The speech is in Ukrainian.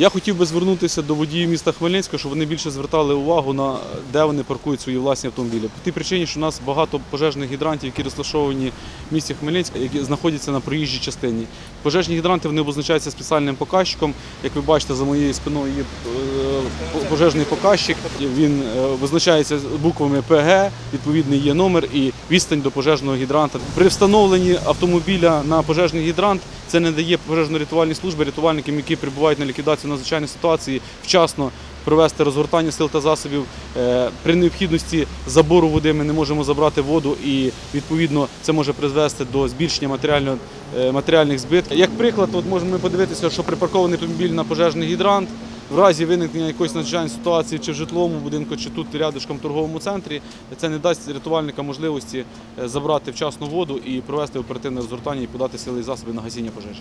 Я хотів би звернутися до водіїв міста Хмельницького, щоб вони більше звертали увагу на де вони паркують свої власні автомобілі. По тій причині, що у нас багато пожежних гідрантів, які розташовані в місті Хмельницький, які знаходяться на проїжджій частині. Пожежні гідранти вони обозначаються спеціальним показчиком. Як ви бачите, за моєю спиною є е, пожежний показчик. Він е, визначається буквами ПГ, відповідний є номер і відстань до пожежного гідранта. При встановленні автомобіля на пожежний гідрант це не дає пожежно-рятувальній службі рятувальникам, які прибувають на ліквідацію надзвичайної ситуації, вчасно провести розгортання сил та засобів. Е, При необхідності забору води ми не можемо забрати воду, і відповідно це може призвести до збільшення е, матеріальних збитків. Як приклад, от можемо подивитися, що припаркований автомобіль на пожежний гідрант. В разі виникнення якоїсь надзвичайної ситуації чи в житловому будинку, чи тут рядышком в торговому центрі, це не дасть рятувальникам можливості е, забрати вчасно воду і провести оперативне розгортання і подати сили і засоби на гасіння пожежі.